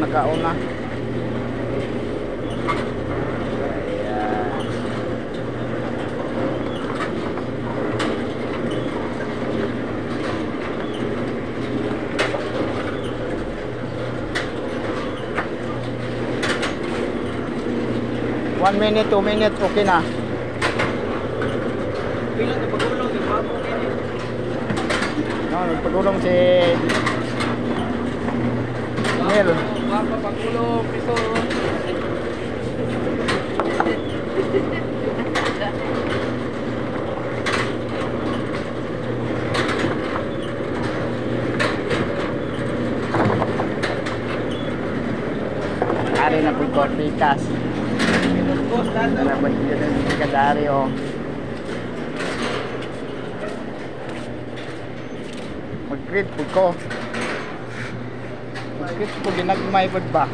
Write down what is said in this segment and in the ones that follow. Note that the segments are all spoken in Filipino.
nakauna. One minute, two minutes, okay na. Bilang na pagulong, bago kayo. No, nagpagulong si Neil. Bago pagulong, piso. Ari na po ko, pikas. Pinugkos, dato. Ano ba siya ng kadari o? Mag-crit po ko. Mag-crit po, ginagmay ba?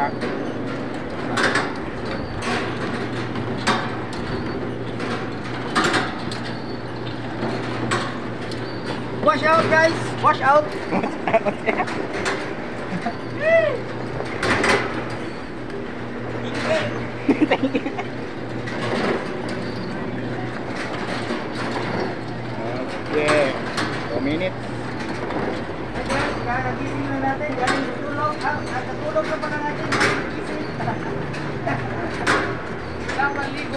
Crack. Wash out, guys! Wash out! Okay. 2 minutes. Kakagising na natin, galing tulog. Nakatulog na pala natin. 이기고